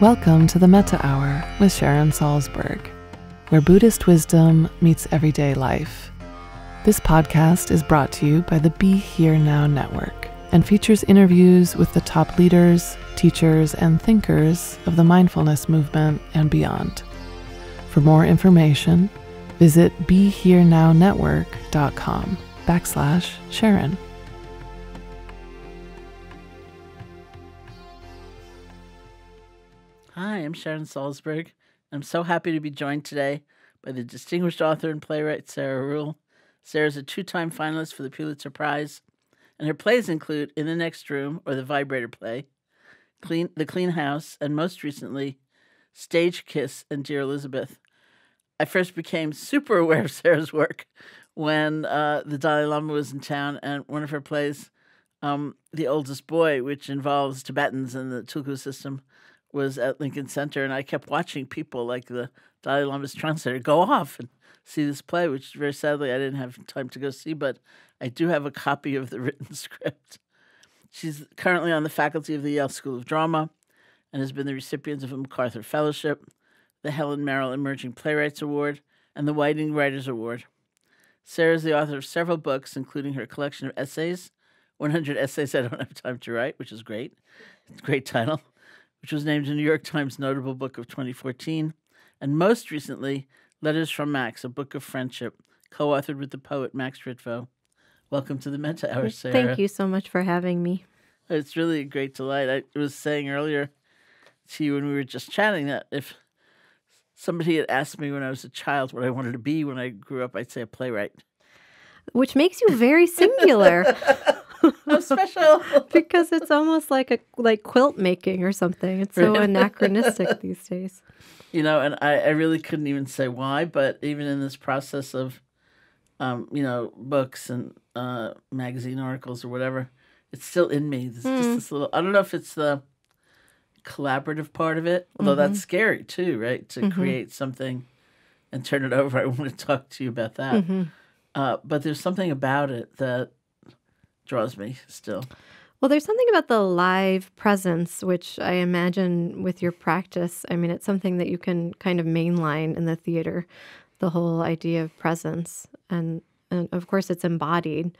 Welcome to the Metta Hour with Sharon Salzberg, where Buddhist wisdom meets everyday life. This podcast is brought to you by the Be Here Now Network and features interviews with the top leaders, teachers, and thinkers of the mindfulness movement and beyond. For more information, visit BeHereNowNetwork.com backslash Sharon. Hi, I'm Sharon Salzberg. I'm so happy to be joined today by the distinguished author and playwright Sarah Ruhl. Sarah is a two time finalist for the Pulitzer Prize, and her plays include In the Next Room or The Vibrator Play, Clean, The Clean House, and most recently, Stage Kiss and Dear Elizabeth. I first became super aware of Sarah's work when uh, the Dalai Lama was in town, and one of her plays, um, The Oldest Boy, which involves Tibetans and the Tulku system, was at Lincoln Center, and I kept watching people like the Dalai Lama's translator go off and see this play, which very sadly I didn't have time to go see, but I do have a copy of the written script. She's currently on the faculty of the Yale School of Drama and has been the recipient of a MacArthur Fellowship, the Helen Merrill Emerging Playwrights Award, and the Whiting Writers Award. Sarah is the author of several books, including her collection of essays, 100 Essays I Don't Have Time to Write, which is great. It's a great title which was named a New York Times Notable Book of 2014, and most recently, Letters from Max, a book of friendship, co authored with the poet Max Ritvo. Welcome to the Metta Hour, Sarah. Thank you so much for having me. It's really a great delight. I was saying earlier to you when we were just chatting that if somebody had asked me when I was a child what I wanted to be when I grew up, I'd say a playwright. Which makes you very singular. How special. because it's almost like a like quilt making or something. It's so anachronistic these days. You know, and I, I really couldn't even say why, but even in this process of um, you know, books and uh, magazine articles or whatever, it's still in me. It's mm. just hmm. this little I don't know if it's the collaborative part of it, although mm-hmm. that's scary too, right? To mm-hmm. create something and turn it over. I want to talk to you about that. Mm-hmm. Uh, but there's something about it that draws me still. Well, there's something about the live presence, which I imagine with your practice, I mean, it's something that you can kind of mainline in the theater, the whole idea of presence. And, and of course, it's embodied,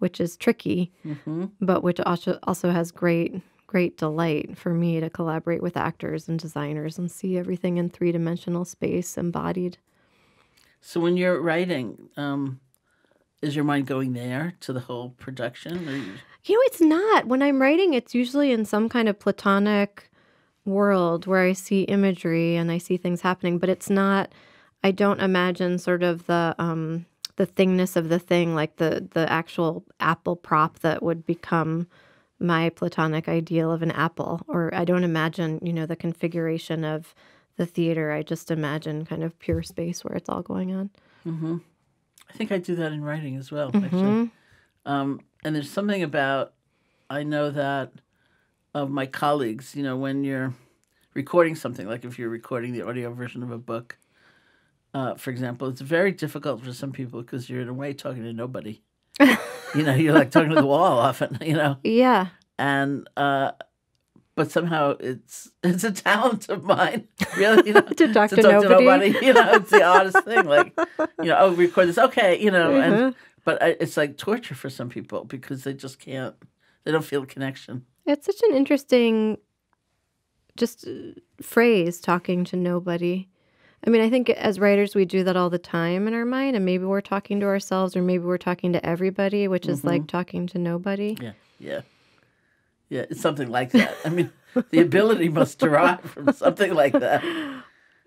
which is tricky, mm-hmm. but which also, also has great, great delight for me to collaborate with actors and designers and see everything in three dimensional space embodied. So when you're writing, um, is your mind going there to the whole production? You... you know, it's not. When I'm writing, it's usually in some kind of platonic world where I see imagery and I see things happening, but it's not. I don't imagine sort of the um, the thingness of the thing, like the the actual apple prop that would become my platonic ideal of an apple. Or I don't imagine, you know, the configuration of the theater. I just imagine kind of pure space where it's all going on. Mm-hmm. I think I do that in writing as well, mm-hmm. actually. Um, and there's something about, I know that of my colleagues, you know, when you're recording something, like if you're recording the audio version of a book, uh, for example, it's very difficult for some people because you're in a way talking to nobody. you know, you're like talking to the wall often, you know? Yeah. And uh, but somehow it's it's a talent of mine, really. You know, to talk, to, to, talk nobody. to, nobody. You know, it's the oddest thing. Like, you know, oh, record this, okay, you know, mm-hmm. and but I, it's like torture for some people because they just can't, they don't feel a connection. It's such an interesting, just uh, phrase, talking to nobody. I mean, I think as writers, we do that all the time in our mind, and maybe we're talking to ourselves, or maybe we're talking to everybody, which is mm-hmm. like talking to nobody. Yeah, yeah. Yeah, it's something like that. I mean, the ability must derive from something like that.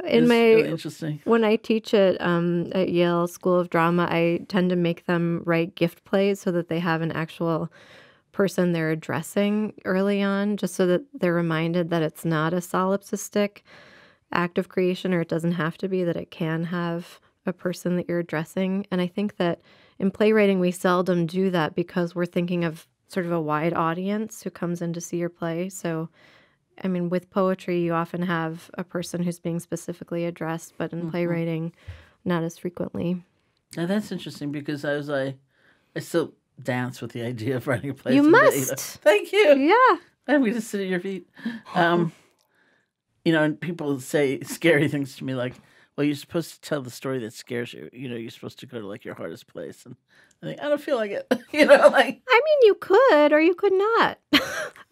In it's my really interesting. when I teach at um, at Yale School of Drama, I tend to make them write gift plays so that they have an actual person they're addressing early on, just so that they're reminded that it's not a solipsistic act of creation, or it doesn't have to be that it can have a person that you're addressing. And I think that in playwriting, we seldom do that because we're thinking of sort of a wide audience who comes in to see your play. So, I mean, with poetry, you often have a person who's being specifically addressed, but in mm-hmm. playwriting, not as frequently. Now that's interesting because I was I, I still dance with the idea of writing a play. You must. Thank you. Yeah. And we just sit at your feet. Um, you know, and people say scary things to me like, well, you're supposed to tell the story that scares you. You know, you're supposed to go to like your hardest place. And I think, I don't feel like it. you know, like. I mean, you could or you could not.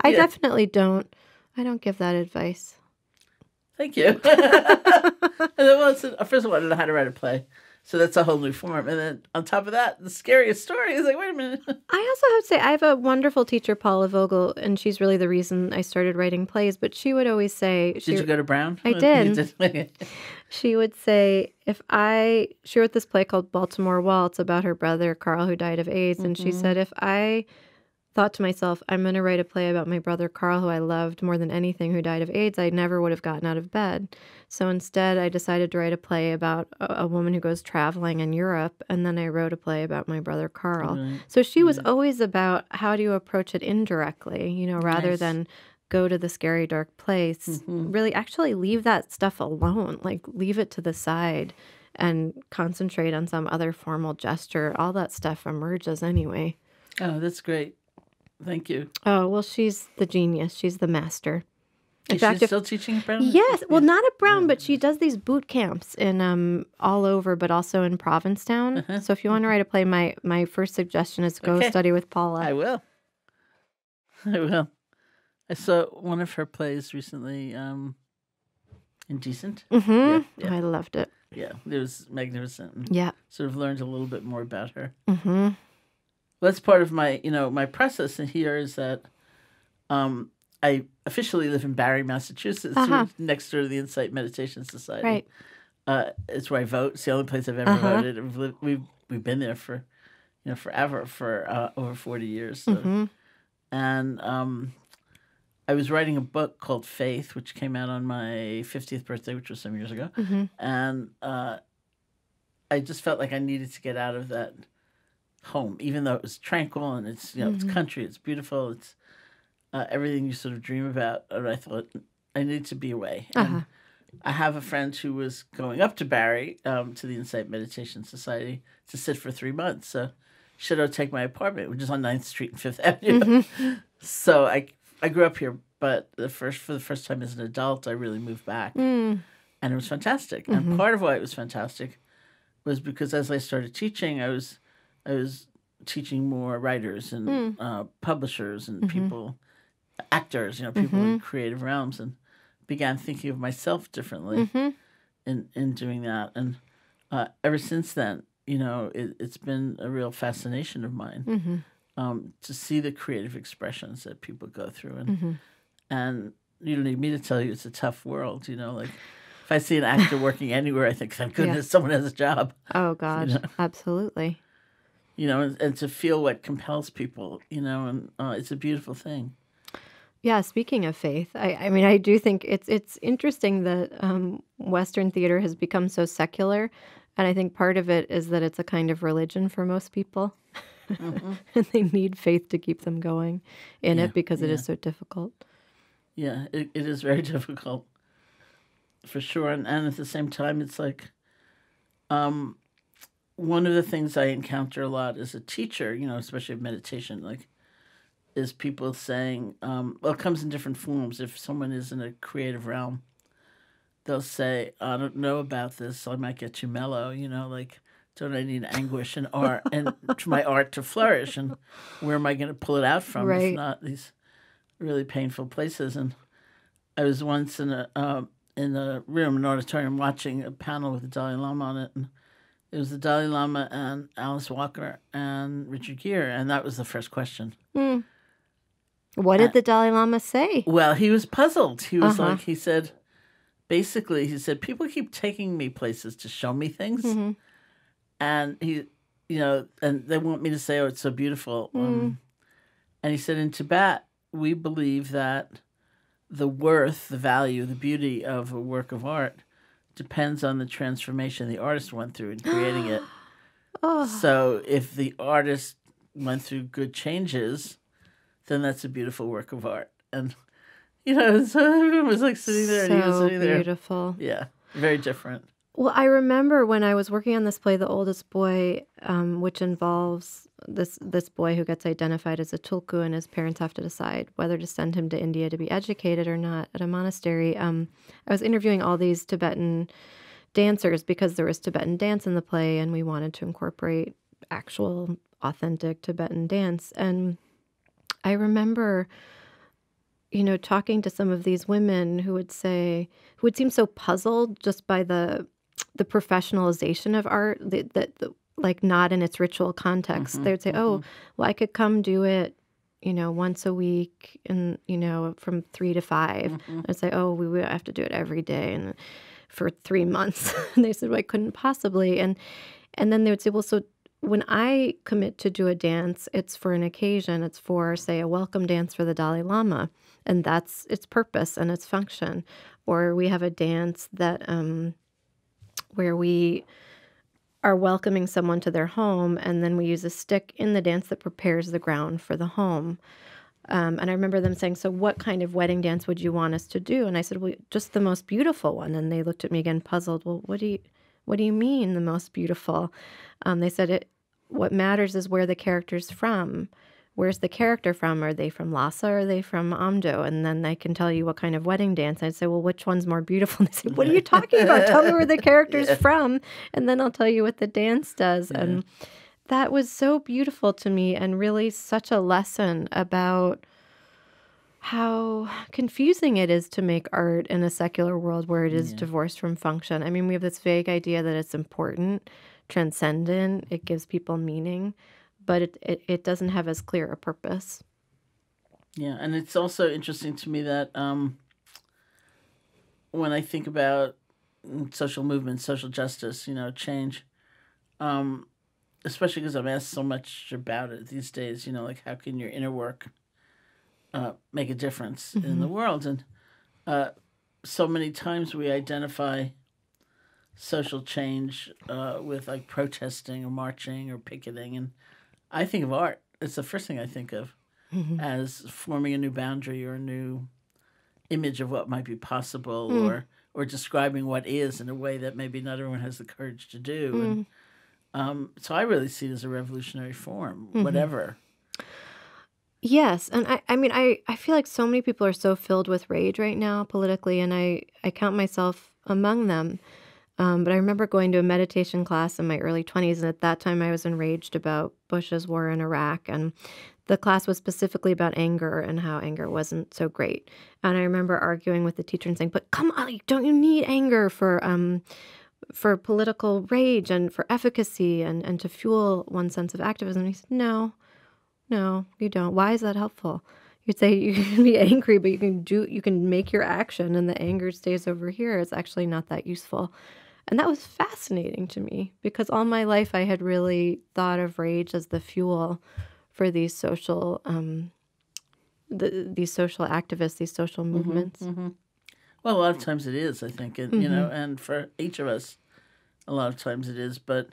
I yeah. definitely don't. I don't give that advice. Thank you. well, first of all, I don't know how to write a play. So that's a whole new form. And then on top of that, the scariest story is like, wait a minute. I also have to say, I have a wonderful teacher, Paula Vogel, and she's really the reason I started writing plays. But she would always say, Did she, you go to Brown? I did. She would say, if I, she wrote this play called Baltimore Waltz about her brother, Carl, who died of AIDS. Mm-hmm. And she mm-hmm. said, if I thought to myself, I'm going to write a play about my brother Carl, who I loved more than anything, who died of AIDS, I never would have gotten out of bed. So instead, I decided to write a play about a, a woman who goes traveling in Europe. And then I wrote a play about my brother Carl. Right. So she was always about how do you approach it indirectly, you know, rather nice. than go to the scary, dark place. Mm-hmm. Really, actually leave that stuff alone, like leave it to the side and concentrate on some other formal gesture. All that stuff emerges anyway. Oh, that's great. Thank you. Oh, well, she's the genius. She's the master. In Is fact, she still if, teaching at Brown? Yes. Well, not at Brown, but she does these boot camps in um all over, but also in Provincetown. Uh-huh. So if you want to write a play, my my first suggestion is go okay. study with Paula. I will. I will. I saw one of her plays recently, um, Indecent. Mm-hmm. I loved it. Yeah, it was magnificent. Yeah. Sort of learned a little bit more about her. Mm-hmm that's part of my you know my process here is that um, I officially live in Barre, Massachusetts, uh-huh. next door to the Insight Meditation Society. Right. Uh, it's where I vote. It's the only place I've ever uh-huh. voted. We've, lived, we've we've been there for you know forever for uh, over forty years. So. Mm-hmm. And um, I was writing a book called Faith, which came out on my fiftieth birthday, which was some years ago, mm-hmm. and uh, I just felt like I needed to get out of that home, even though it was tranquil and it's you know mm-hmm. it's country, it's beautiful, it's uh, everything you sort of dream about. And I thought I need to be away. Uh-huh. I have a friend who was going up to Barre um, to the Insight Meditation Society to sit for three months. So should I take my apartment, which is on 9th Street and Fifth Avenue. Mm-hmm. so I I grew up here, but the first for the first time as an adult, I really moved back, mm. and it was fantastic. Mm-hmm. And part of why it was fantastic was because as I started teaching, I was I was teaching more writers and mm. uh, publishers and mm-hmm. people, actors, you know, people mm-hmm. in creative realms, and began thinking of myself differently mm-hmm. in in doing that. And uh, ever since then, you know, it, has been a real fascination of mine mm-hmm. Um, to see the creative expressions that people go through, and mm-hmm. and you don't need me to tell you it's a tough world, you know, like. If I see an actor working anywhere, I think, thank goodness yeah. someone has a job. Oh, God. You know? Absolutely you know, and, and, to feel what compels people, you know, and uh, it's a beautiful thing. Yeah, speaking of faith, I, I mean, I do think it's it's interesting that um, Western theater has become so secular, and I think part of it is that it's a kind of religion for most people, mm-hmm. and they need faith to keep them going in yeah, it because it yeah. is so difficult. Yeah, it, it is very difficult, for sure, and and at the same time, it's like, um, one of the things I encounter a lot as a teacher, you know, especially of meditation, like, is people saying, um, well, it comes in different forms. If someone is in a creative realm, they'll say, I don't know about this, so I might get too mellow, you know, like, don't I need anguish and art and my art to flourish? And where am I going to pull it out from? Right. It's not these really painful places. And I was once in a uh, in a room, an auditorium, watching a panel with the Dalai Lama on it, and it was the Dalai Lama and Alice Walker and Richard Gere, and that was the first question. Mm. What did uh, the Dalai Lama say? Well, he was puzzled. He was uh-huh. like, he said, basically, he said, people keep taking me places to show me things, mm-hmm. And he, you know, and they want me to say, oh, it's so beautiful. Mm. Um, and he said, in Tibet, we believe that the worth, the value, the beauty of a work of art depends on the transformation the artist went through in creating it. oh. So if the artist went through good changes, then that's a beautiful work of art. And you know, so everyone was like sitting there so and he was sitting there. Beautiful. Yeah. Very different. Well, I remember when I was working on this play, The Oldest Boy, um, which involves this this boy who gets identified as a tulku, and his parents have to decide whether to send him to India to be educated or not at a monastery. Um, I was interviewing all these Tibetan dancers because there was Tibetan dance in the play, and we wanted to incorporate actual, authentic Tibetan dance. And I remember, you know, talking to some of these women who would say, who would seem so puzzled just by the the professionalization of art that the, like not in its ritual context. Mm-hmm, they would say oh, mm-hmm. oh well i could come do it you know once a week and you know from three to 5 mm-hmm. i'd say oh we, we have to do it every day and for three months. And they said well, i couldn't possibly. And and then they would say well so when i commit to do a dance it's for an occasion. It's for say a welcome dance for the dalai lama and that's its purpose and its function. Or we have a dance that um, where we are welcoming someone to their home, and then we use a stick in the dance that prepares the ground for the home. Um, and I remember them saying, "So, what kind of wedding dance would you want us to do?" And I said, "Well, just the most beautiful one." And they looked at me again, puzzled. Well, what do you, what do you mean the most beautiful? Um, they said, "It. What matters is where the character's from." Where's the character from? Are they from Lhasa or are they from Amdo? And then they can tell you what kind of wedding dance. I'd say, well, which one's more beautiful? And they say, what are you talking about? tell me where the character's yeah. from. And then I'll tell you what the dance does. Yeah. And that was so beautiful to me and really such a lesson about how confusing it is to make art in a secular world where it is yeah. divorced from function. I mean, we have this vague idea that it's important, transcendent, it gives people meaning but it, it, it doesn't have as clear a purpose. Yeah, and it's also interesting to me that um, when I think about social movements, social justice, you know, change, um, especially because I'm asked so much about it these days, you know, like how can your inner work uh, make a difference mm-hmm. in the world? And uh, so many times we identify social change uh, with like protesting or marching or picketing and I think of art. It's the first thing I think of mm-hmm. as forming a new boundary or a new image of what might be possible mm. or or describing what is in a way that maybe not everyone has the courage to do. Mm. And um, so I really see it as a revolutionary form, mm-hmm. whatever. Yes, and I, I mean I, I feel like so many people are so filled with rage right now politically and I, I count myself among them. Um, but I remember going to a meditation class in my early 20s, and at that time I was enraged about Bush's war in Iraq. And the class was specifically about anger and how anger wasn't so great. And I remember arguing with the teacher and saying, "But come on, don't you need anger for um, for political rage and for efficacy and and to fuel one sense of activism?" And he said, "No, no, you don't. Why is that helpful?" You'd say you can be angry, but you can do you can make your action, and the anger stays over here. It's actually not that useful. And that was fascinating to me because all my life I had really thought of rage as the fuel for these social, um, the, these social activists, these social mm-hmm, movements. Mm-hmm, mm-hmm. Well, a lot of times it is, I think, and, you know, mm-hmm. and for each of us, a lot of times it is. But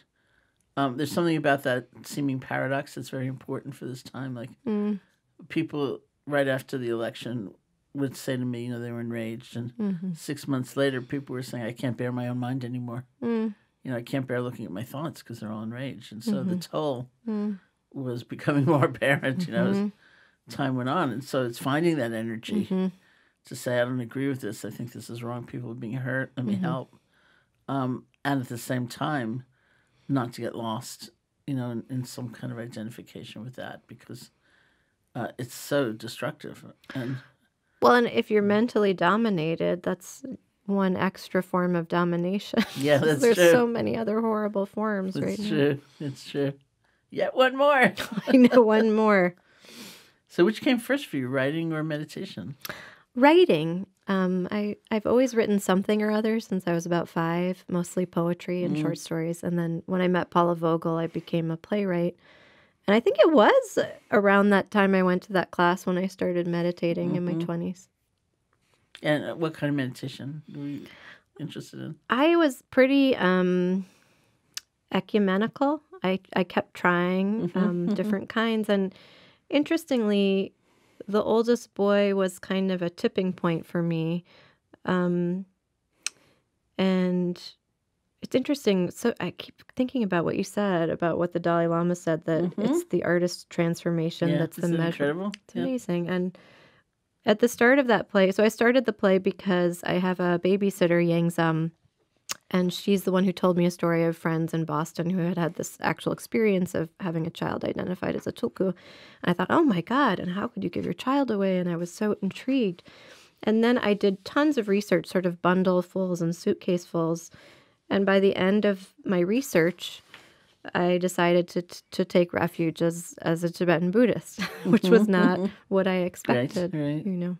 um, there's something about that seeming paradox that's very important for this time. Like mm. people right after the election would say to me, you know, they were enraged, and mm-hmm. six months later, people were saying, "I can't bear my own mind anymore." Mm. You know, I can't bear looking at my thoughts because they're all enraged, and so mm-hmm. the toll mm. was becoming more apparent. You know, as mm-hmm. time went on, and so it's finding that energy mm-hmm. to say, "I don't agree with this. I think this is wrong. People are being hurt. Let me mm-hmm. help," um, and at the same time, not to get lost. You know, in, in some kind of identification with that because uh, it's so destructive and well, and if you're mentally dominated, that's one extra form of domination. Yeah, that's There's true. so many other horrible forms that's right true. now. It's true. Yet one more. I know one more. So, which came first for you, writing or meditation? Writing. Um, I I've always written something or other since I was about five, mostly poetry and mm. short stories. And then when I met Paula Vogel, I became a playwright. And I think it was around that time I went to that class when I started meditating mm-hmm. in my 20s. Mm-hmm. And uh, what kind of meditation were you interested in? I was pretty um, ecumenical. I, I kept trying mm-hmm. um, different kinds. And interestingly, the oldest boy was kind of a tipping point for me. Um, and it's interesting. So I keep thinking about what you said about what the Dalai Lama said that mm-hmm. it's the artist's transformation yeah, that's the measure. Incredible? It's yeah. amazing. And at the start of that play, so I started the play because I have a babysitter, Yang Zum, and she's the one who told me a story of friends in Boston who had had this actual experience of having a child identified as a tulku. And I thought, oh my God, and how could you give your child away? And I was so intrigued. And then I did tons of research, sort of bundlefuls and suitcasefuls. And by the end of my research, I decided to to take refuge as as a Tibetan Buddhist, which was not what I expected. Right, right. You know.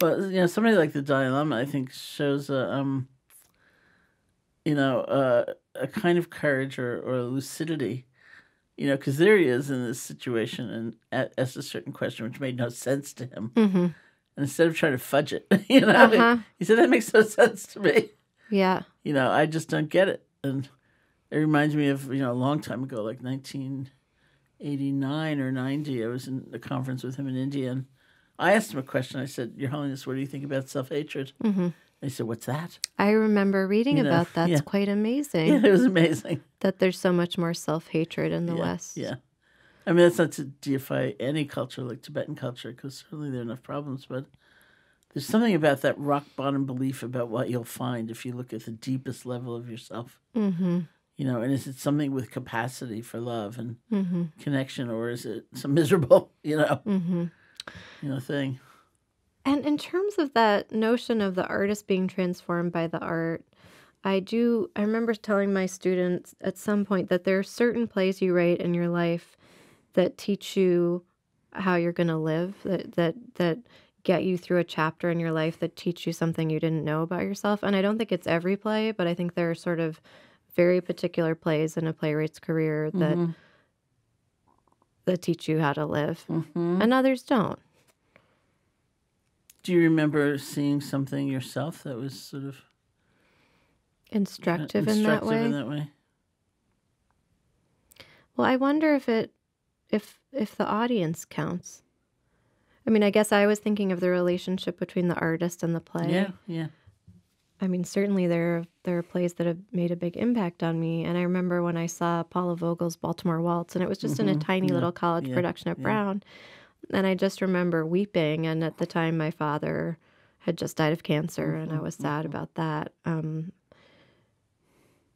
Well, you know, somebody like the Dalai Lama, I think, shows a um, you know, uh, a kind of courage or, or lucidity, you know, because there he is in this situation and asked a certain question which made no sense to him. Mm-hmm. And instead of trying to fudge it, you know, uh-huh. he, he said, that makes no sense to me. Yeah. You know, I just don't get it. And it reminds me of, you know, a long time ago, like 1989 or 90, I was in a conference with him in India and I asked him a question. I said, Your Holiness, what do you think about self hatred? Mm-hmm. He said, What's that? I remember reading you know, about that. It's yeah. quite amazing. Yeah, it was amazing. That there's so much more self hatred in the yeah, West. Yeah. I mean, that's not to deify any culture like Tibetan culture, because certainly there are enough problems, but there's something about that rock bottom belief about what you'll find if you look at the deepest level of yourself. Mm-hmm. You know, and is it something with capacity for love and mm-hmm. connection, or is it some miserable, you know, mm-hmm. you know, thing? And in terms of that notion of the artist being transformed by the art, I do. I remember telling my students at some point that there are certain plays you write in your life that teach you how you're going to live. That that that get you through a chapter in your life that teach you something you didn't know about yourself. And I don't think it's every play, but I think there are sort of very particular plays in a playwright's career that mm-hmm. that teach you how to live, mm-hmm. and others don't. Do you remember seeing something yourself that was sort of instructive, in that way? In that way. Well, I wonder if it if if the audience counts. I mean, I guess I was thinking of the relationship between the artist and the play. Yeah, yeah. I mean, certainly there are, there are plays that have made a big impact on me. And I remember when I saw Paula Vogel's Baltimore Waltz, and it was just mm-hmm. in a mm-hmm. tiny yeah. little college yeah. production at yeah. Brown. And I just remember weeping. And at the time, my father had just died of cancer, mm-hmm. and I was sad mm-hmm. about that. Um,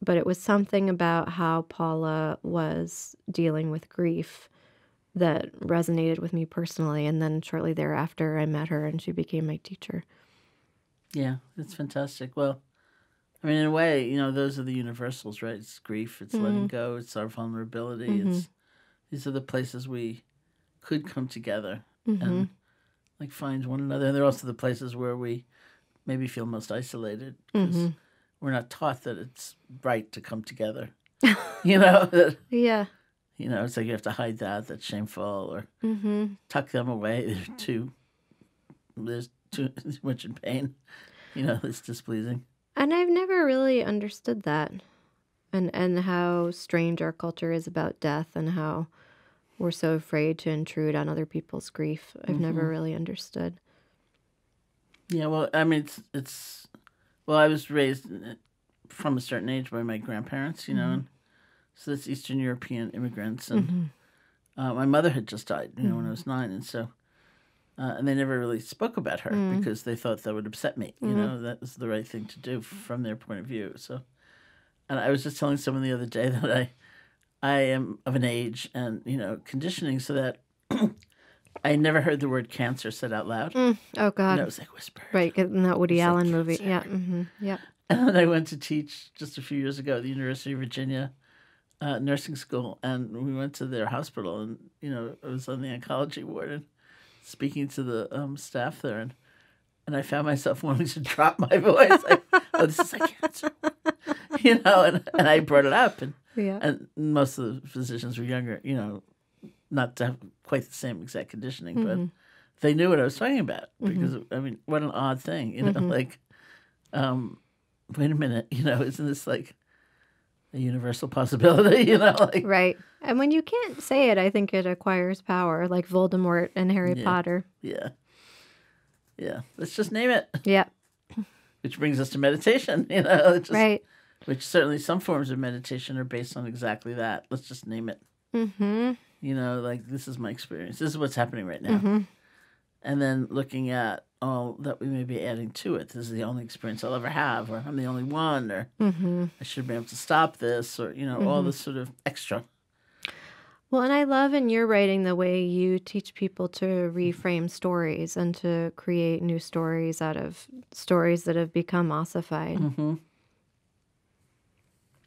but it was something about how Paula was dealing with grief that resonated with me personally. And then shortly thereafter, I met her, and she became my teacher. Yeah, it's fantastic. Well, I mean, in a way, you know, those are the universals, right? It's grief, it's mm-hmm. letting go, it's our vulnerability. Mm-hmm. It's these are the places we could come together mm-hmm. and like find one another. And they're also the places where we maybe feel most isolated because mm-hmm. we're not taught that it's right to come together. you know? Yeah. You know, it's like you have to hide that. That's shameful, or mm-hmm. tuck them away. They're too. There's too, too much in pain. You know, it's displeasing. And I've never really understood that, and and how strange our culture is about death, and how we're so afraid to intrude on other people's grief. I've mm-hmm. never really understood. Yeah, well, I mean, it's it's. Well, I was raised from a certain age by my grandparents, you know, mm-hmm. and so that's Eastern European immigrants, and mm-hmm. uh, my mother had just died, you know, when I mm-hmm. was nine, and so. Uh, and they never really spoke about her mm. because they thought that would upset me. You mm-hmm. know, that was the right thing to do from their point of view. So, and I was just telling someone the other day that I, I am of an age and you know conditioning so that I never heard the word cancer said out loud. Mm, oh God! And it was like whispered. Right, in that Woody Allen like movie. Yeah, mm-hmm, yeah. And I went to teach just a few years ago at the University of Virginia uh, nursing school, and we went to their hospital, and you know I was on the oncology ward and speaking to the um, staff there, and and I found myself wanting to drop my voice. Like, oh, this is like cancer, you know, and, and I brought it up, and yeah. And most of the physicians were younger, you know, not to have quite the same exact conditioning, mm-hmm. but they knew what I was talking about mm-hmm. because mm-hmm. I mean, what an odd thing, you know, mm-hmm. like, um, wait a minute, you know, isn't this like a universal possibility, you know? Like, right. And when you can't say it, I think it acquires power, like Voldemort and Harry yeah. Potter. Yeah. Yeah. Let's just name it. Yeah. which brings us to meditation. You know, just, right? Which certainly some forms of meditation are based on exactly that. Let's just name it. Mm-hmm. You know, like this is my experience. This is what's happening right now. Mm-hmm. And then looking at all that we may be adding to it. This is the only experience I'll ever have, or I'm the only one, or mm-hmm. I should be able to stop this, or you know, all mm-hmm. this sort of extra. Well, and I love in your writing the way you teach people to reframe stories and to create new stories out of stories that have become ossified. Mm-hmm.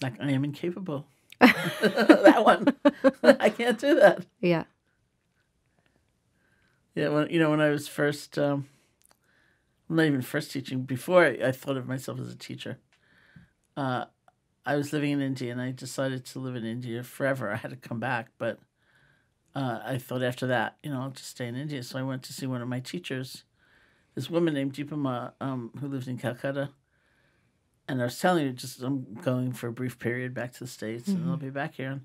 Like I am incapable. that one, I can't do that. Yeah. Yeah, when you know when I was first, um, not even first teaching. Before I, I, thought of myself as a teacher, uh, I was living in India and I decided to live in India forever. I had to come back, but uh, I thought after that, you know, I'll just stay in India. So I went to see one of my teachers, this woman named Dipa Ma, um, who lived in Calcutta. And I was telling her, just I'm going for a brief period back to the States mm-hmm. and I'll be back here.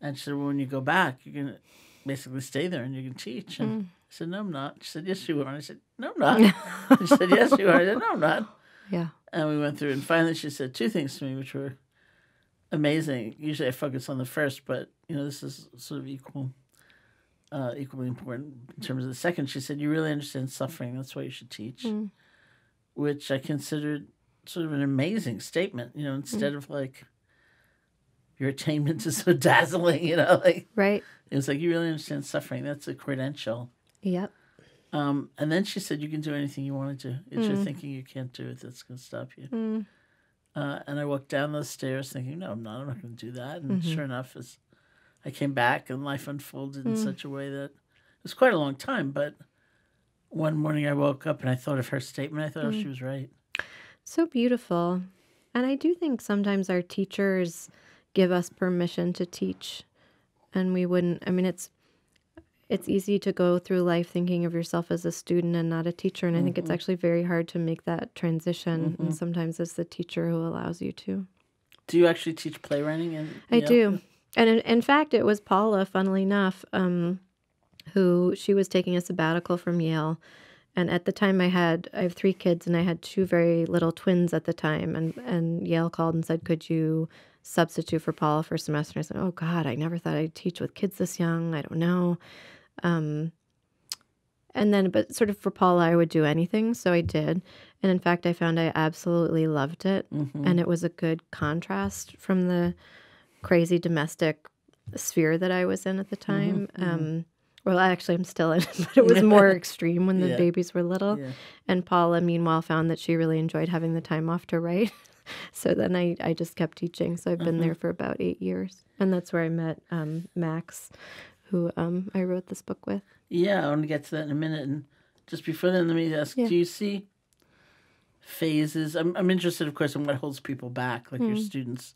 And she said, well, when you go back, you're going to basically stay there and you can teach. And mm. I said, no, I'm not. She said, yes, you are. And I said, no, I'm not. she said, yes, you are. I said, no, I'm not. Yeah. And we went through, and finally she said two things to me, which were amazing. Usually I focus on the first, but you know this is sort of equal, uh, equally important in terms of the second. She said, "You really understand suffering. That's why you should teach," mm. which I considered sort of an amazing statement. You know, instead mm. of like your attainment is so dazzling, you know, like right. It was like you really understand suffering. That's a credential. Yep. Um, and then she said, "You can do anything you want to do. It's mm. your thinking you can't do it that's going to stop you." Mm. Uh, and I walked down those stairs thinking, "No, I'm not. I'm not going to do that." And mm-hmm. sure enough, as I came back, and life unfolded in mm. such a way that it was quite a long time. But one morning, I woke up and I thought of her statement. I thought. "Oh, she was right." So beautiful, and I do think sometimes our teachers give us permission to teach, and we wouldn't. I mean, it's it's easy to go through life thinking of yourself as a student and not a teacher. And. I think it's mm-hmm. actually very hard to make that transition. Mm-hmm. And sometimes it's the teacher who allows you to. Do you actually teach playwriting? And I do. And in, in, fact, it was Paula, funnily enough, um, who she was taking a sabbatical from Yale. And at the time, I had I have three kids, and I had two very little twins at the time. And and Yale called and said, "Could you substitute for Paula for a semester?" And I said, "Oh God, I never thought I'd teach with kids this young. I don't know." Um, and then, but sort of for Paula, I would do anything. So I did. And in fact, I found I absolutely loved it. Mm-hmm. And it was a good contrast from the crazy domestic sphere that I was in at the mm-hmm. time. Mm-hmm. Um, well, actually, I'm still in it, but it was more extreme when the yeah. babies were little. Yeah. And Paula, meanwhile, found that she really enjoyed having the time off to write. so then I, I just kept teaching. So I've been uh-huh. there for about eight years. And that's where I met um, Max, who um, I wrote this book with. Yeah, I want to get to that in a minute. And just before then, let me ask: yeah. Do you see phases? I'm I'm interested, of course, in what holds people back, like mm. your hmm. students.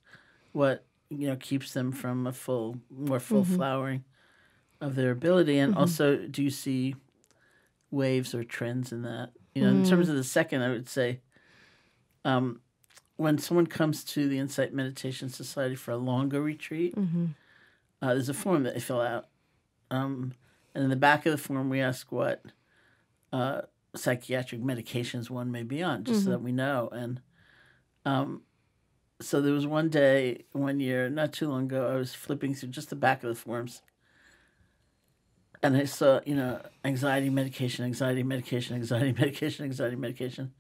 What you know keeps them from a full, more full mm-hmm. flowering of their ability, and mm-hmm. also, do you see waves or trends in that? You know, mm. in terms mm. of the second, I would say. Um, when someone comes to the Insight Meditation Society for a longer retreat, mm-hmm. uh, there's a form that they fill out um, and in the back of the form, we ask what uh, psychiatric medications one may be on, just mm-hmm. so that we know. And um, so there was one day, one year, not too long ago, I was flipping through just the back of the forms. And I saw, you know, anxiety medication, anxiety medication, anxiety medication, anxiety medication.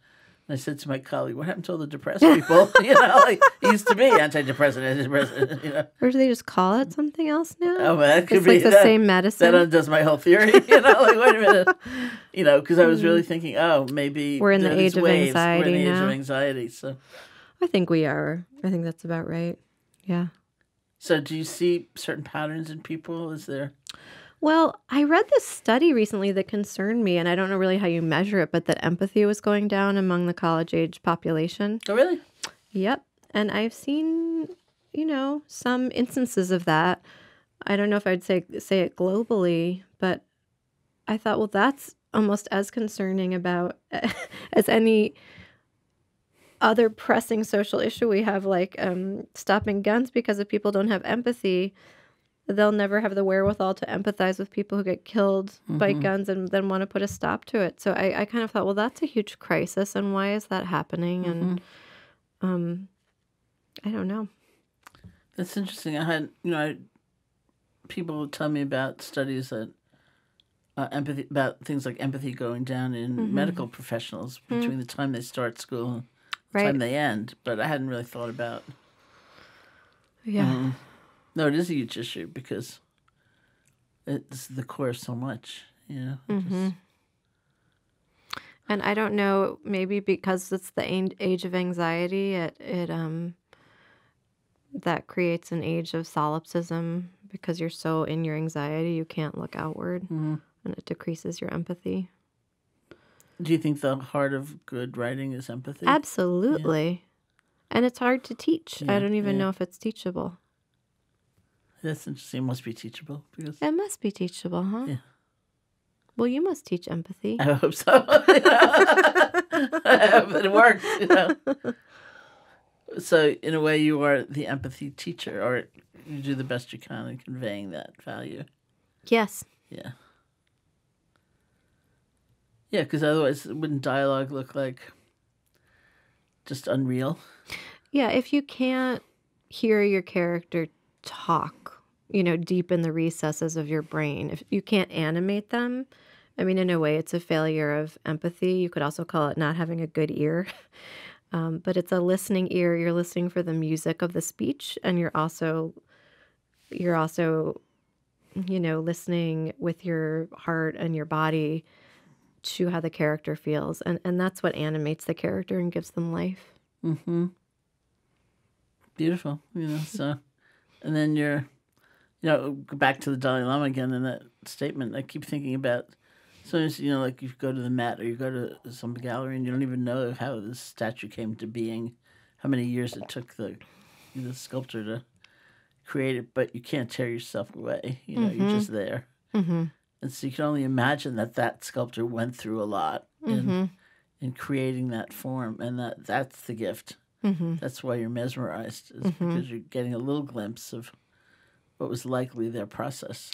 And I said to my colleague, "What happened to all the depressed people? you know, like it used to be antidepressant, antidepressant. You know, or do they just call it something else now? Oh, well, that could it's be like the that, same medicine. That undoes my whole theory. You know, like wait a minute. You know, because I was really mm-hmm. thinking, oh, maybe we're in the age of waves. anxiety We're in the now. age of anxiety. So, I think we are. I think that's about right. Yeah. So, do you see certain patterns in people? Is there? Well, I read this study recently that concerned me, and I don't know really how you measure it, but that empathy was going down among the college age population. Oh, really? Yep. And I've seen, you know, some instances of that. I don't know if I'd say say it globally, but I thought, well, that's almost as concerning about as any other pressing social issue we have, like um, stopping guns because if people don't have empathy, they'll never have the wherewithal to empathize with people who get killed mm-hmm. by guns and then want to put a stop to it. So I, I kind of thought, well, that's a huge crisis, and why is that happening? Mm-hmm. And um, I don't know. That's interesting. I had, you know, I, people tell me about studies that uh, empathy about things like empathy going down in mm-hmm. medical professionals mm-hmm. between the time they start school and the right. time they end. But I hadn't really thought about. Yeah. Um, no, it is a huge issue because it's the core of so much. You know. Mm-hmm. And I don't know, maybe because it's the age of anxiety, it it um that creates an age of solipsism because you're so in your anxiety you can't look outward mm-hmm. and it decreases your empathy. Do you think the heart of good writing is empathy? Absolutely. Yeah. And it's hard to teach. Yeah, I don't even yeah. know if it's teachable. That's interesting. It must be teachable because it must be teachable, huh? Yeah. Well, you must teach empathy. I hope so. I hope it works. You know. So, in a way, you are the empathy teacher, or you do the best you can in conveying that value. Yes. Yeah. Yeah, because otherwise, wouldn't dialogue look like just unreal? Yeah, if you can't hear your character talk, you know, deep in the recesses of your brain, if you can't animate them, I mean, in a way, it's a failure of empathy. You could also call it not having a good ear. Um, but it's a listening ear. You're listening for the music of the speech, and you're also you're also you know listening with your heart and your body to how the character feels, and and that's what animates the character and gives them life. Mm-hmm. Beautiful, you know. So, and then you're, you know, go back to the Dalai Lama again in that statement. I keep thinking about Sometimes, you know, like you go to the Met or you go to some gallery and you don't even know how the statue came to being, how many years it took the the sculptor to create it, but you can't tear yourself away. You know, mm-hmm. you're just there. Mm-hmm. And so you can only imagine that that sculptor went through a lot in, mm-hmm. in creating that form. And that that's the gift. Mm-hmm. That's why you're mesmerized, is mm-hmm. because you're getting a little glimpse of what was likely their process.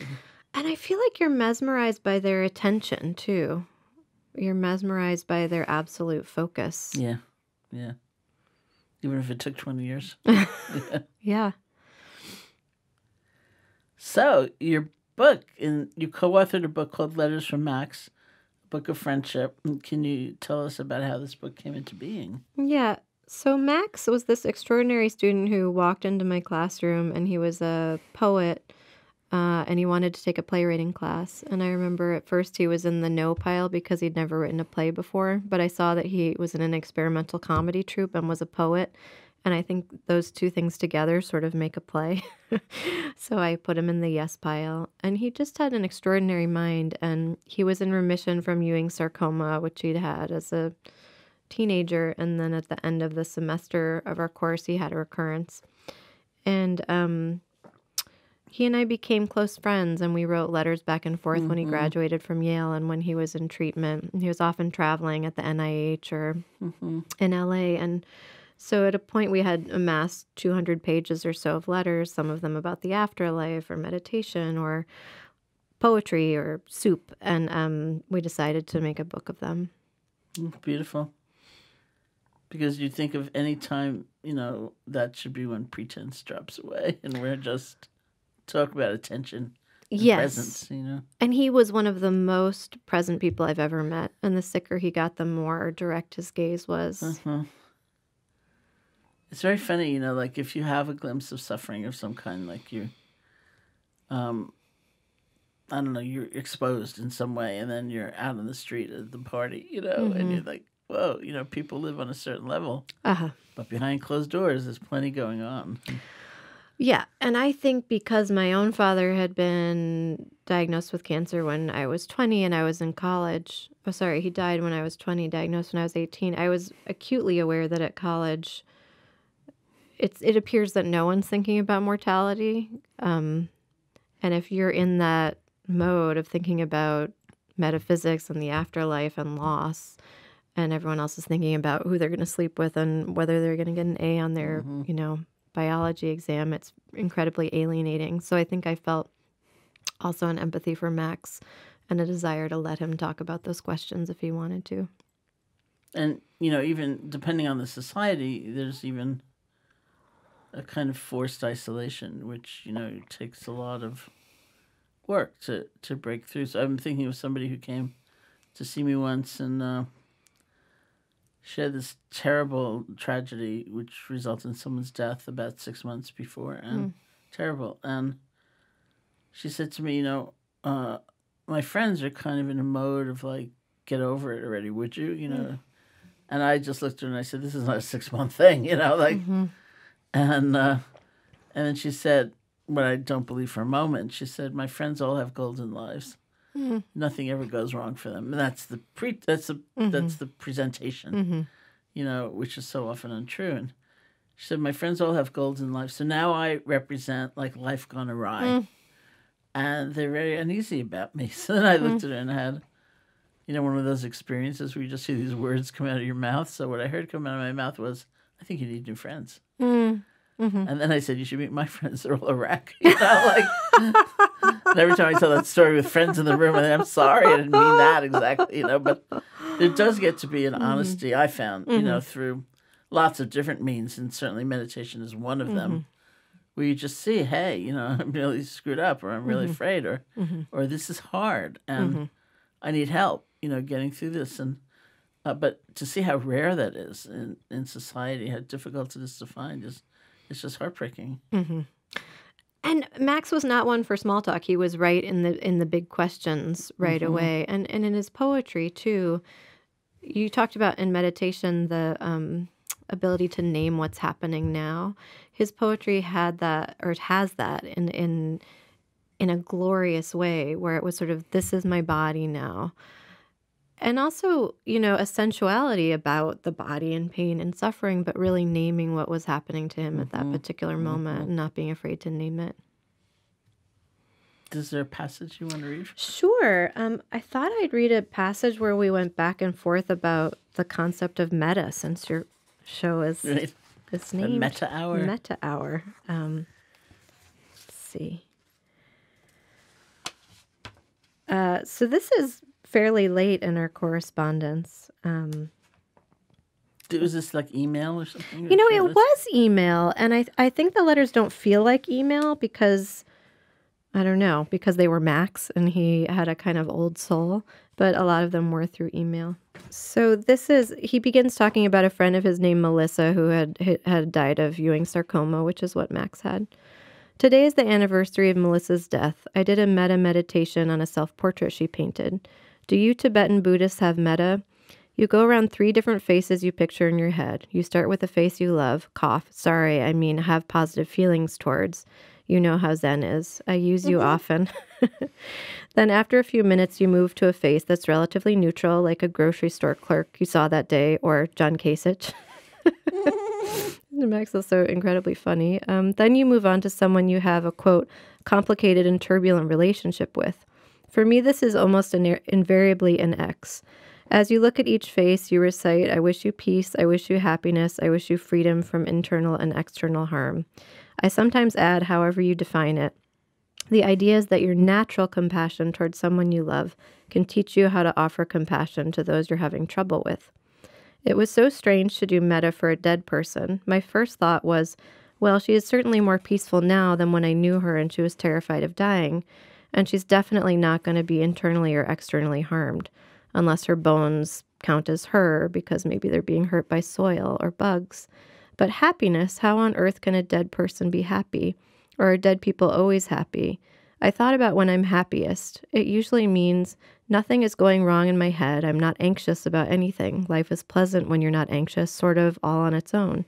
And I feel like you're mesmerized by their attention too. You're mesmerized by their absolute focus. Yeah. Yeah. Even if it took 20 years. yeah. yeah. So, your book, and you co authored a book called Letters from Max, a book of friendship. Can you tell us about how this book came into being? Yeah. So, Max was this extraordinary student who walked into my classroom, and he was a poet uh, and he wanted to take a playwriting class. And I remember at first he was in the no pile because he'd never written a play before, but I saw that he was in an experimental comedy troupe and was a poet. And I think those two things together sort of make a play. so I put him in the yes pile. And he just had an extraordinary mind. And he was in remission from Ewing sarcoma, which he'd had as a teenager. And then at the end of the semester of our course, he had a recurrence. And um, he and I became close friends and we wrote letters back and forth mm-hmm. when he mm-hmm. graduated from Yale and when he was in treatment. He was often traveling at the NIH or mm-hmm. in LA. And so at a point, we had amassed 200 pages or so of letters, some of them about the afterlife or meditation or poetry or soup. And um, we decided to make a book of them. Mm, beautiful. Because you think of any time, you know, that should be when pretense drops away and we're just talk about attention yes. presence, you know. And he was one of the most present people I've ever met. And the sicker he got, the more direct his gaze was. Uh-huh. It's very funny, you know, like if you have a glimpse of suffering of some kind, like you, um, I don't know, you're exposed in some way, and then you're out on the street at the party, you know, mm-hmm. and you're like, whoa, you know, people live on a certain level. Uh-huh. But behind closed doors, there's plenty going on. Yeah. And I think because my own father had been diagnosed with cancer when I was 20 and I was in college. Oh, sorry, he died when I was 20, diagnosed when I was 18. I was acutely aware that at college, it's it appears that no one's thinking about mortality. Um, and if you're in that mode of thinking about metaphysics and the afterlife and loss, and everyone else is thinking about who they're going to sleep with and whether they're going to get an A on their, mm-hmm. you know, biology exam. It's incredibly alienating. So I think I felt also an empathy for Max and a desire to let him talk about those questions if he wanted to. And, you know, even depending on the society, there's even a kind of forced isolation, which, you know, takes a lot of work to, to break through. So I'm thinking of somebody who came to see me once and uh, she had this terrible tragedy which resulted in someone's death about six months before and mm. terrible. And she said to me, you know, uh, my friends are kind of in a mode of like, get over it already, would you? You know? Mm. And I just looked at her and I said, this is not a six month thing, you know, like, mm-hmm. and, uh, and then she said, what I don't believe for a moment, she said, my friends all have golden lives. Mm-hmm. Nothing ever goes wrong for them. And that's the pre, that's the, mm-hmm. that's the presentation, mm-hmm. you know, which is so often untrue. And she said, my friends all have golden lives. So now I represent like life gone awry. Mm and they're very uneasy about me. So then I looked mm. at her and had, you know, one of those experiences where you just see these words come out of your mouth. So what I heard come out of my mouth was, "I think you need new friends." Mm. Mm-hmm. And then I said, "You should meet my friends. They're all Iraq." You know, like every time I tell that story with friends in the room, I am sorry, I didn't mean that exactly, you know. But there does get to be an mm-hmm. honesty I found, mm-hmm. you know, mm-hmm. through lots of different means, and certainly meditation is one of them mm-hmm where you just see, hey, you know, I'm really screwed up, or I'm really mm-hmm. afraid, or mm-hmm. or this is hard, and mm-hmm. I need help, you know, getting through this. And uh, but to see how rare that is in in society, how difficult it is to find, is it's just heartbreaking. Mm-hmm. And Max was not one for small talk. He was right in the in the big questions right mm-hmm. away, and and in his poetry too. You talked about in meditation the um, ability to name what's happening now. His poetry had that or has that in in in a glorious way where it was sort of this is my body now. And also, you know, a sensuality about the body and pain and suffering, but really naming what was happening to him mm-hmm. at that mm-hmm. particular mm-hmm. moment and not being afraid to name it. Is there a passage you want to read? Sure. Um, I thought I'd read a passage where we went back and forth about the concept of metta, since you're show is right. it's named Metta Hour. Metta Hour. Um, let's see. Uh, so this is fairly late in our correspondence. Um, was this like email or something? You know, it was email, and I I think the letters don't feel like email because I don't know because they were Max and he had a kind of old soul, but a lot of them were through email. So this is he begins talking about a friend of his named Melissa who had had died of Ewing sarcoma, which is what Max had. Today is the anniversary of Melissa's death. I did a metta meditation on a self-portrait she painted. Do you Tibetan Buddhists have metta? You go around three different faces you picture in your head. You start with a face you love, cough, sorry, I mean have positive feelings towards. You know how Zen is. I use you mm-hmm. often. then, after a few minutes, you move to a face that's relatively neutral, like a grocery store clerk you saw that day or John Kasich. Max is so incredibly funny. Um, then you move on to someone you have a quote, complicated and turbulent relationship with. For me, this is almost in- invariably an X. As you look at each face, you recite, I wish you peace, I wish you happiness, I wish you freedom from internal and external harm. I sometimes add, however you define it. The idea is that your natural compassion towards someone you love can teach you how to offer compassion to those you're having trouble with. It was so strange to do metta for a dead person. My first thought was, well, she is certainly more peaceful now than when I knew her and she was terrified of dying, and she's definitely not going to be internally or externally harmed, unless her bones count as her because maybe they're being hurt by soil or bugs. But happiness, how on earth can a dead person be happy? Or are dead people always happy? I thought about when I'm happiest. It usually means nothing is going wrong in my head. I'm not anxious about anything. Life is pleasant when you're not anxious, sort of all on its own.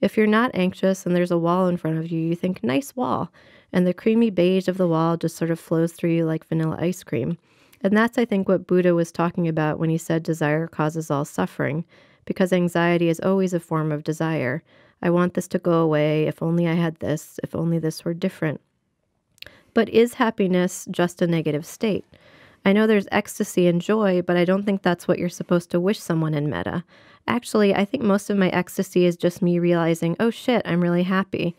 If you're not anxious and there's a wall in front of you, you think, nice wall. And the creamy beige of the wall just sort of flows through you like vanilla ice cream. And that's, I think, what Buddha was talking about when he said desire causes all suffering because anxiety is always a form of desire. I want this to go away. If only I had this. If only this were different. But is happiness just a negative state? I know there's ecstasy and joy, but I don't think that's what you're supposed to wish someone in metta. Actually, I think most of my ecstasy is just me realizing, oh shit, I'm really happy,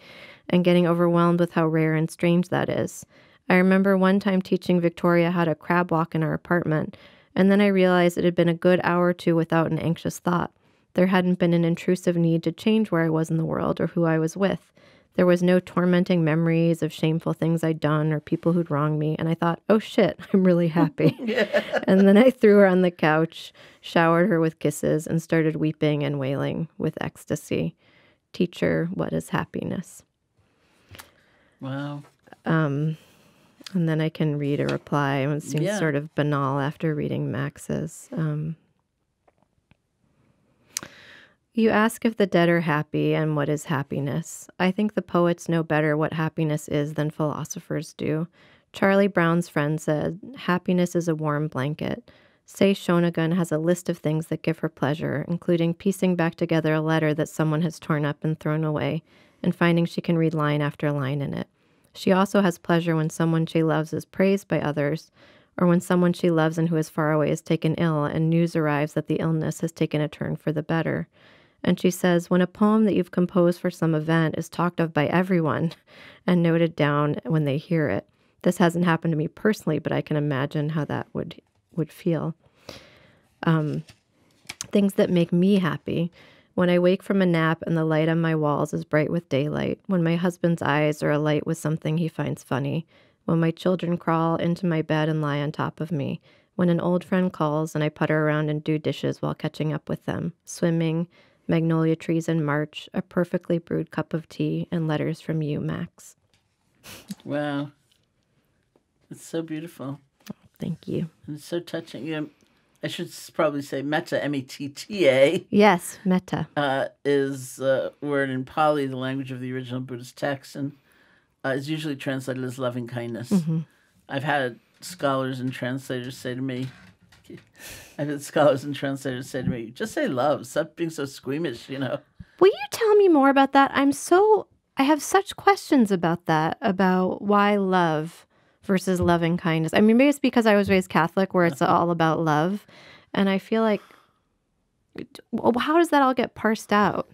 and getting overwhelmed with how rare and strange that is. I remember one time teaching Victoria how to crab walk in our apartment, and then I realized it had been a good hour or two without an anxious thought. There hadn't been an intrusive need to change where I was in the world or who I was with. There was no tormenting memories of shameful things I'd done or people who'd wronged me. And I thought, oh shit, I'm really happy. yeah. And then I threw her on the couch, showered her with kisses, and started weeping and wailing with ecstasy. Teacher, what is happiness? Wow. Um, and then I can read a reply. It seems yeah. sort of banal after reading Max's. Um, you ask if the dead are happy and what is happiness. I think the poets know better what happiness is than philosophers do. Charlie Brown's friend said, Happiness is a warm blanket. Sei Shonagon has a list of things that give her pleasure, including piecing back together a letter that someone has torn up and thrown away, and finding she can read line after line in it. She also has pleasure when someone she loves is praised by others, or when someone she loves and who is far away is taken ill and news arrives that the illness has taken a turn for the better. And she says, when a poem that you've composed for some event is talked of by everyone and noted down when they hear it, this hasn't happened to me personally, but I can imagine how that would would feel. Um, things that make me happy. When I wake from a nap and the light on my walls is bright with daylight, when my husband's eyes are alight with something he finds funny, when my children crawl into my bed and lie on top of me, when an old friend calls and I putter around and do dishes while catching up with them, swimming, magnolia trees in March, a perfectly brewed cup of tea, and letters from you, Max. Wow. It's so beautiful. Thank you. And it's so touching. You know, I should probably say metta, M E T T A. Yes, metta. Uh, is a word in Pali, the language of the original Buddhist text, and uh, is usually translated as loving kindness. Mm-hmm. I've had scholars and translators say to me, I've had scholars and translators say to me, just say love. Stop being so squeamish, you know. Will you tell me more about that? I'm so, I have such questions about that, about why love versus loving kindness. I mean, maybe it's because I was raised Catholic where it's all about love. And I feel like, how does that all get parsed out?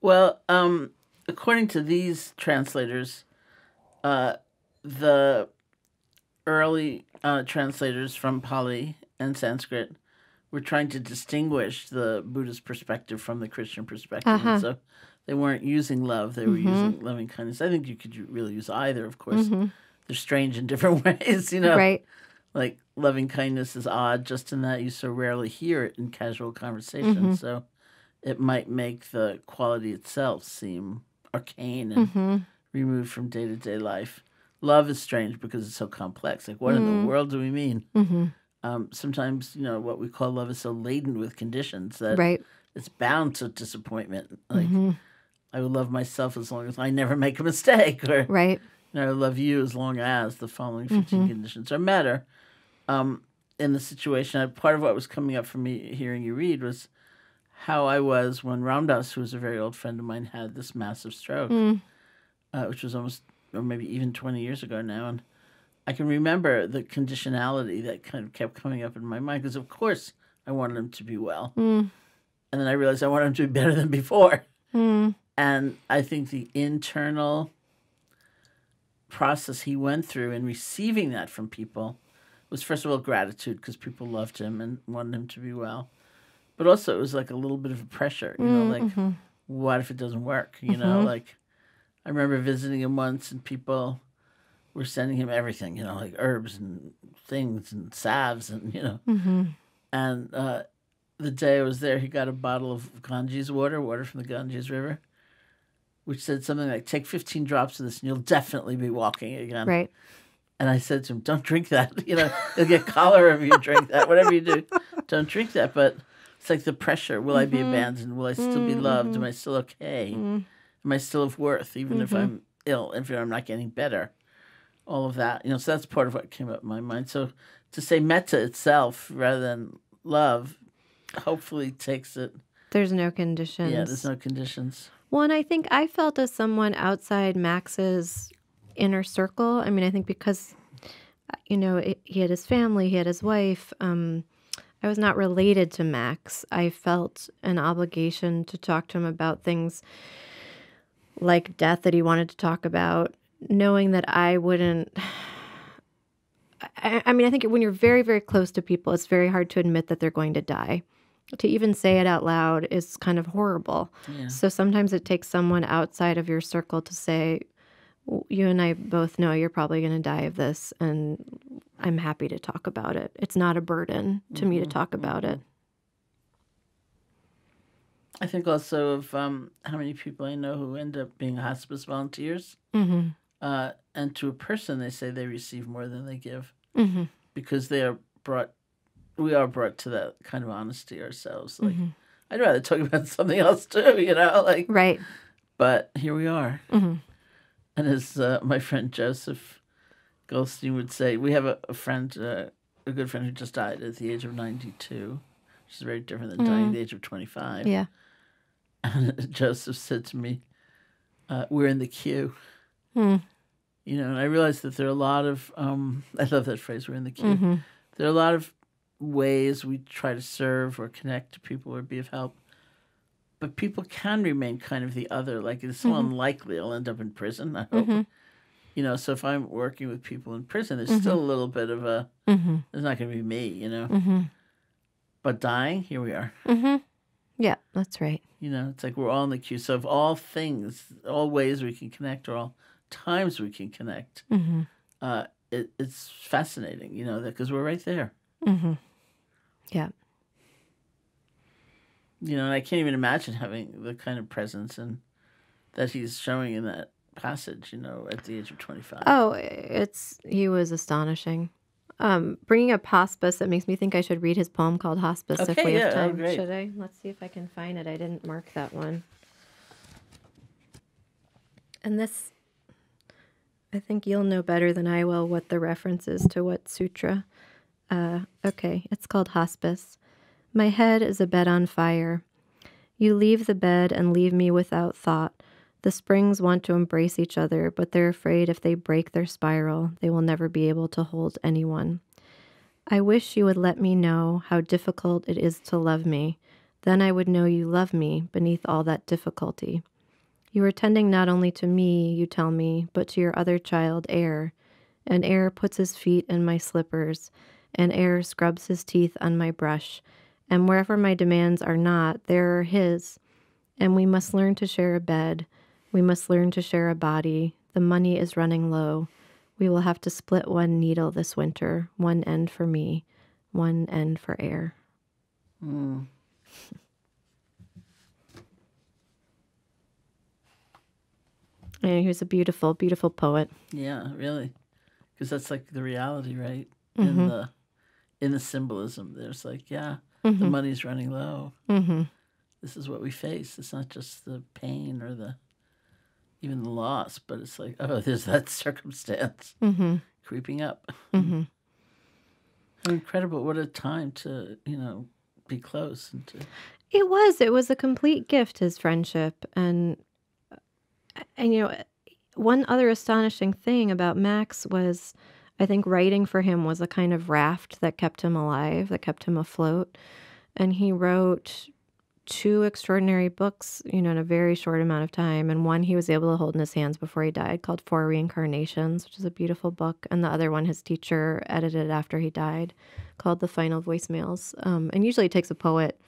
Well, um, according to these translators, uh, the early uh, translators from Pali and Sanskrit were trying to distinguish the Buddhist perspective from the Christian perspective. Uh-huh. So they weren't using love, they were mm-hmm. using loving kindness. I think you could really use either, of course. Mm-hmm. They're strange in different ways, you know. Right. Like loving kindness is odd just in that you so rarely hear it in casual conversation. Mm-hmm. So it might make the quality itself seem arcane and mm-hmm. removed from day to day life. Love is strange because it's so complex. Like, what in the mm-hmm. world do we mean? Mm-hmm um, sometimes you know what we call love is so laden with conditions that right. it's bound to disappointment. Like mm-hmm. I would love myself as long as I never make a mistake, or right. Know, I love you as long as the following 15 mm-hmm. conditions are met. Or, um, in the situation, part of what was coming up for me hearing you read was how I was when Ram Dass, who was a very old friend of mine, had this massive stroke, mm. uh, which was almost, or maybe even 20 years ago now. And I can remember the conditionality that kind of kept coming up in my mind because, of course, I wanted him to be well. Mm. And then I realized I wanted him to be better than before. Mm. And I think the internal process he went through in receiving that from people was, first of all, gratitude because people loved him and wanted him to be well. But also, it was like a little bit of a pressure, you know, like, mm-hmm. what if it doesn't work? You mm-hmm. know, like, I remember visiting him once and people we're sending him everything, you know, like herbs and things and salves and you know. Mm-hmm. And uh, the day I was there, he got a bottle of Ganges water, water from the Ganges River, which said something like, "Take 15 drops of this, and you'll definitely be walking again." Right. And I said to him, "Don't drink that. You know, you'll get cholera if you drink that. Whatever you do, don't drink that." But it's like the pressure: Will mm-hmm. I be mm-hmm. abandoned? Will I still mm-hmm. be loved? Am mm-hmm. I still okay? Mm-hmm. Am I still of worth, even if I'm ill, if I'm not getting better? all of that. You know, so that's part of what came up in my mind. So to say metta itself rather than love, hopefully takes it. There's no conditions. Yeah, there's no conditions. Well, and I think I felt as someone outside Max's inner circle. I mean, I think because you know, it, he had his family, he had his wife. Um, I was not related to Max. I felt an obligation to talk to him about things like death that he wanted to talk about, knowing that I wouldn't. I, I mean, I think when you're very, very close to people, it's very hard to admit that they're going to die. To even say it out loud is kind of horrible. Yeah. So sometimes it takes someone outside of your circle to say, you and I both know you're probably going to die of this, and I'm happy to talk about it. It's not a burden to mm-hmm, me to mm-hmm, talk about mm-hmm. it. I think also of um, how many people I know who end up being hospice volunteers. Mm-hmm. Uh, and to a person, they say they receive more than they give mm-hmm. because they are brought, we are brought to that kind of honesty ourselves. Like, mm-hmm. I'd rather talk about something else too, you know? Like, right. But here we are. Mm-hmm. And as uh, my friend Joseph Goldstein would say, we have a, a friend, uh, a good friend who just died at the age of 92, which is very different than dying at the age of 25. Yeah. And Joseph said to me, uh, "We're in the queue." Hmm. You know, and I realized that there are a lot of. Um, I love that phrase. We're in the queue. Mm-hmm. There are a lot of ways we try to serve or connect to people or be of help, but people can remain kind of the other. Like it's so mm-hmm. unlikely I'll end up in prison. I hope. Mm-hmm. You know, so if I'm working with people in prison, there's mm-hmm. still a little bit of a. Mm-hmm. It's not going to be me, you know. Mm-hmm. But dying, here we are. Yeah, that's right. You know, it's like we're all in the queue. So of all things, all ways we can connect, or all times we can connect, mm-hmm. uh, it, it's fascinating. You know that because we're right there. Yeah. You know, and I can't even imagine having the kind of presence and that he's showing in that passage. You know, at the age of twenty five. Oh, it's he was astonishing um, bringing up hospice, it makes me think I should read his poem called Hospice okay, if we yeah, have time. Oh, should I? Let's see if I can find it. I didn't mark that one. And this, I think you'll know better than I will what the reference is to what sutra. Uh, okay, it's called Hospice. My head is a bed on fire. You leave the bed and leave me without thought the springs want to embrace each other, but they're afraid if they break their spiral, they will never be able to hold anyone. I wish you would let me know how difficult it is to love me. Then I would know you love me beneath all that difficulty. You are tending not only to me, you tell me, but to your other child, Air. And Air puts his feet in my slippers, and Air scrubs his teeth on my brush. And wherever my demands are not, there are his. And we must learn to share a bed we must learn to share a body. The money is running low. We will have to split one needle this winter, one end for me, one end for air. Mm. and he was a beautiful, beautiful poet. Yeah, really, because that's like the reality, right? Mm-hmm. In the in the symbolism, there's like, yeah, mm-hmm. the money's running low. Mm-hmm. This is what we face. It's not just the pain or the even the loss, but it's like, oh, there's that circumstance mm-hmm. creeping up. Mm-hmm. Incredible! What a time to you know be close and to. It was. It was a complete gift. His friendship and and you know one other astonishing thing about Max was. I think writing for him was a kind of raft that kept him alive, that kept him afloat. And he wrote two extraordinary books, you know, in a very short amount of time. And one he was able to hold in his hands before he died called Four Reincarnations, which is a beautiful book. And the other one his teacher edited after he died called The Final Voicemails. Um, and usually it takes a poet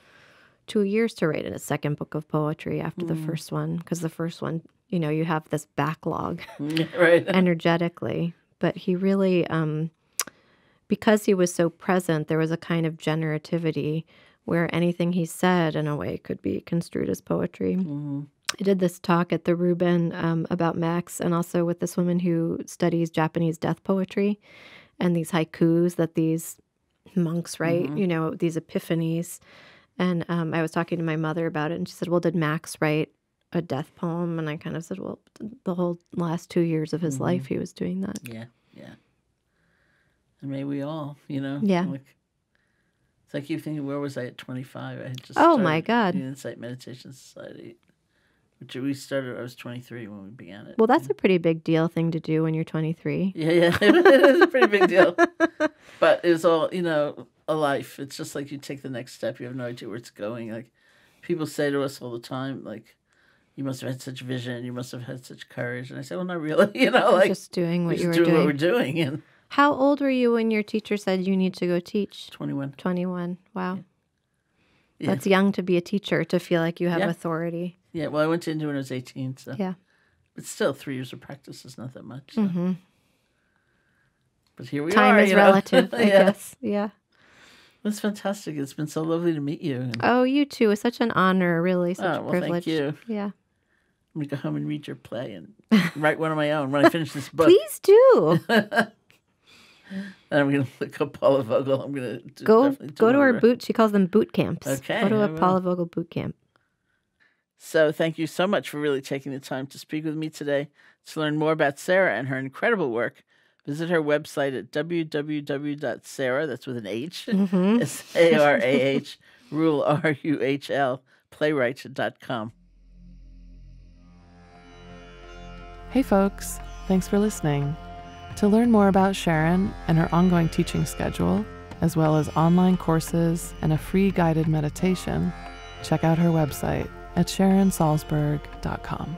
two years to write a second book of poetry after mm. the first one, because the first one, you know, you have this backlog right. energetically. But he really, um, because he was so present, there was a kind of generativity where anything he said, in a way, could be construed as poetry. Mm-hmm. I did this talk at the Rubin um, about Max, and also with this woman who studies Japanese death poetry and these haikus that these monks write, mm-hmm. you know, these epiphanies. And um, I was talking to my mother about it, and she said, Well, did Max write a death poem? And I kind of said, Well, the whole last two years of his mm-hmm. life, he was doing that. Yeah, yeah. And may we all, you know? Yeah. Like, it's like you thinking, where was I at 25? I had just oh my God. The Insight Meditation Society. which we started. I was 23 when we began it. Well, that's a pretty big deal thing to do when you're 23. Yeah, yeah, it is a pretty big deal. but it's all you know, a life. It's just like you take the next step. You have no idea where it's going. Like people say to us all the time, like, "You must have had such vision. You must have had such courage." And I said, "Well, not really. You know, like just doing what you were doing, doing. What we're doing." And how old were you when your teacher said you need to go teach? 21. 21. Wow. Yeah. That's young to be a teacher, to feel like you have yeah. authority. Yeah, well, I went to India when I was 18, so. Yeah. But still, three years of practice is not that much. So. Mm-hmm. But here we Time are. Time is relative, I yeah. guess. Yeah. That's fantastic. It's been so lovely to meet you. Oh, you too. It's such an honor, really. Such oh, a privilege. Thank you. Yeah. I'm to go home and read your play and write one of my own when I finish this book. Please do. and I'm to look up Paula Vogel. I'm going to go go to her boot. She calls them boot camps. Okay. Go to a Paula Vogel boot camp. So thank you so much for really taking the time to speak with me today. To learn more about Sarah and her incredible work, visit her website at www.sarah. That's with an H. Mm-hmm. S A R A H Ruhl R U H L playwright.com. Hey folks, thanks for listening. To learn more about Sharon and her ongoing teaching schedule, as well as online courses and a free guided meditation, check out her website at sharonsalzberg.com.